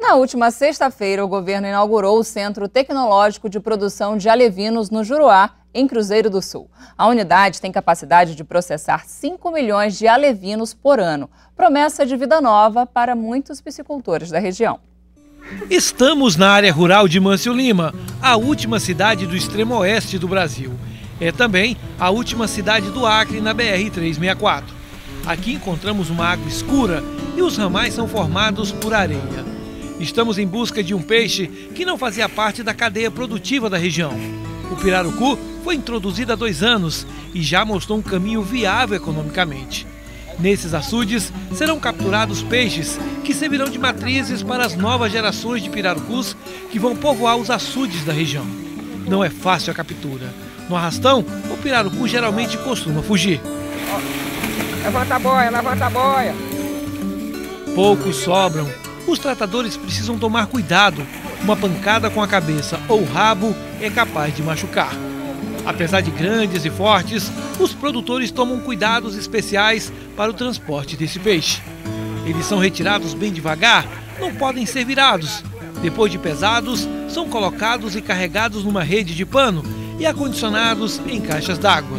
Na última sexta-feira, o governo inaugurou o Centro Tecnológico de Produção de Alevinos no Juruá, em Cruzeiro do Sul. A unidade tem capacidade de processar 5 milhões de alevinos por ano. Promessa de vida nova para muitos piscicultores da região. Estamos na área rural de Mâncio Lima, a última cidade do extremo oeste do Brasil. É também a última cidade do Acre na BR-364. Aqui encontramos uma água escura e os ramais são formados por areia. Estamos em busca de um peixe que não fazia parte da cadeia produtiva da região. O pirarucu foi introduzido há dois anos e já mostrou um caminho viável economicamente. Nesses açudes serão capturados peixes que servirão de matrizes para as novas gerações de pirarucus que vão povoar os açudes da região. Não é fácil a captura. No arrastão, o pirarucu geralmente costuma fugir. Levanta a boia, levanta a boia. Poucos sobram os tratadores precisam tomar cuidado. Uma pancada com a cabeça ou rabo é capaz de machucar. Apesar de grandes e fortes, os produtores tomam cuidados especiais para o transporte desse peixe. Eles são retirados bem devagar, não podem ser virados. Depois de pesados, são colocados e carregados numa rede de pano e acondicionados em caixas d'água.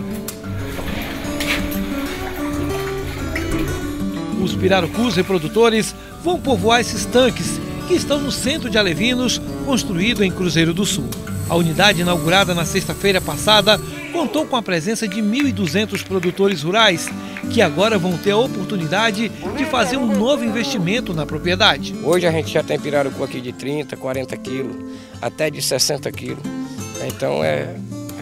Os pirarucus reprodutores vão povoar esses tanques que estão no centro de Alevinos, construído em Cruzeiro do Sul. A unidade, inaugurada na sexta-feira passada, contou com a presença de 1.200 produtores rurais, que agora vão ter a oportunidade de fazer um novo investimento na propriedade. Hoje a gente já tem pirarucu aqui de 30, 40 quilos, até de 60 quilos. Então é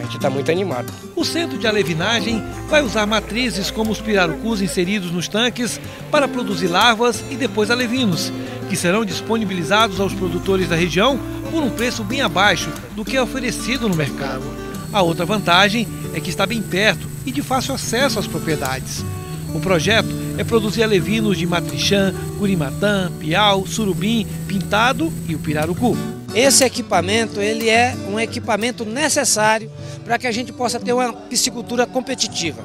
gente está muito animado. O centro de alevinagem vai usar matrizes como os pirarucus inseridos nos tanques para produzir larvas e depois alevinos, que serão disponibilizados aos produtores da região por um preço bem abaixo do que é oferecido no mercado. A outra vantagem é que está bem perto e de fácil acesso às propriedades. O projeto é produzir alevinos de matrichã, curimatã, piau, surubim, pintado e o pirarucu. Esse equipamento ele é um equipamento necessário para que a gente possa ter uma piscicultura competitiva.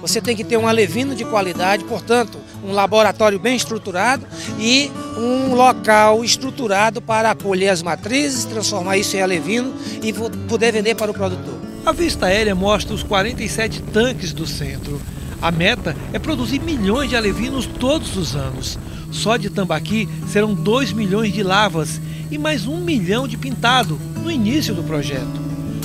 Você tem que ter um alevino de qualidade, portanto, um laboratório bem estruturado e um local estruturado para acolher as matrizes, transformar isso em alevino e poder vender para o produtor. A vista aérea mostra os 47 tanques do centro. A meta é produzir milhões de alevinos todos os anos. Só de tambaqui serão 2 milhões de lavas e mais um milhão de pintado no início do projeto.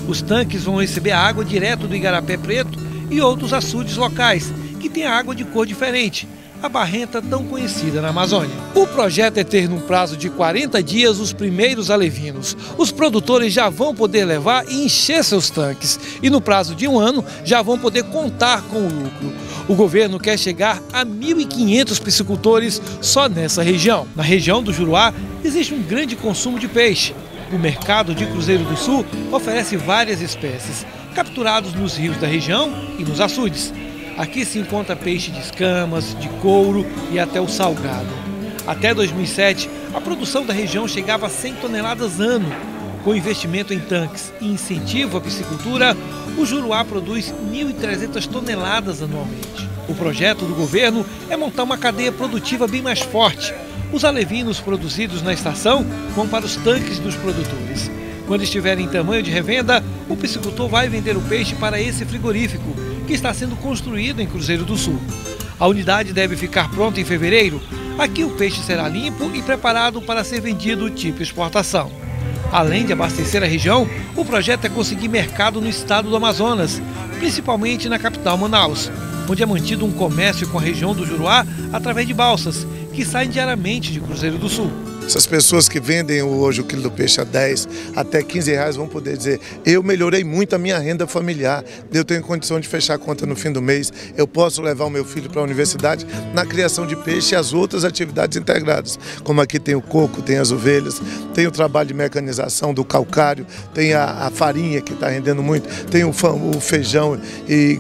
Os tanques vão receber água direto do Igarapé Preto e outros açudes locais, que têm água de cor diferente, a barrenta tão conhecida na Amazônia. O projeto é ter num prazo de 40 dias os primeiros alevinos. Os produtores já vão poder levar e encher seus tanques e no prazo de um ano já vão poder contar com o lucro. O governo quer chegar a 1.500 piscicultores só nessa região. Na região do Juruá existe um grande consumo de peixe. O mercado de Cruzeiro do Sul oferece várias espécies, capturados nos rios da região e nos açudes. Aqui se encontra peixe de escamas, de couro e até o salgado. Até 2007, a produção da região chegava a 100 toneladas ano. Com investimento em tanques e incentivo à piscicultura, o Juruá produz 1.300 toneladas anualmente. O projeto do governo é montar uma cadeia produtiva bem mais forte. Os alevinos produzidos na estação vão para os tanques dos produtores. Quando estiverem em tamanho de revenda, o piscicultor vai vender o peixe para esse frigorífico que está sendo construído em Cruzeiro do Sul. A unidade deve ficar pronta em fevereiro. Aqui o peixe será limpo e preparado para ser vendido tipo exportação. Além de abastecer a região, o projeto é conseguir mercado no estado do Amazonas, principalmente na capital Manaus, onde é mantido um comércio com a região do Juruá através de balsas, que saem diariamente de Cruzeiro do Sul. Essas pessoas que vendem hoje o quilo do peixe a 10 até 15 reais vão poder dizer: eu melhorei muito a minha renda familiar, eu tenho condição de fechar a conta no fim do mês, eu posso levar o meu filho para a universidade na criação de peixe e as outras atividades integradas, como aqui tem o coco, tem as ovelhas, tem o trabalho de mecanização do calcário, tem a, a farinha que está rendendo muito, tem o, o, feijão e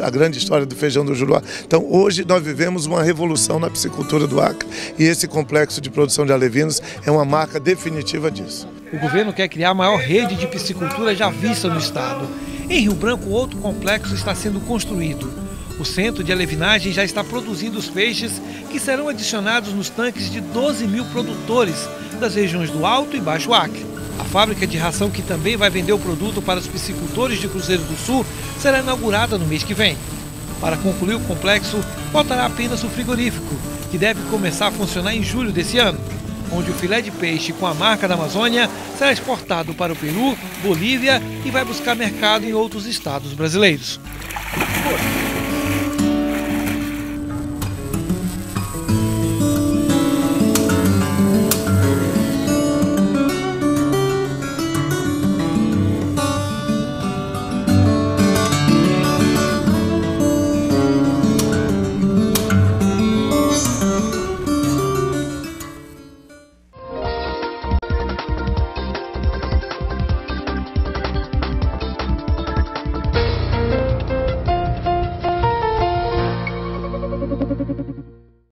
a grande história do feijão do Juruá. Então hoje nós vivemos uma revolução na piscicultura do Acre e esse complexo de produção de alevinos É uma marca definitiva disso. O governo quer criar a maior rede de piscicultura já vista no estado. Em Rio Branco, outro complexo está sendo construído. O centro de alevinagem já está produzindo os peixes que serão adicionados nos tanques de 12 mil produtores das regiões do Alto e Baixo Acre. A fábrica de ração que também vai vender o produto para os piscicultores de Cruzeiro do Sul será inaugurada no mês que vem. Para concluir o complexo, faltará apenas o frigorífico, que deve começar a funcionar em julho desse ano, onde o filé de peixe com a marca da Amazônia será exportado para o Peru, Bolívia e vai buscar mercado em outros estados brasileiros.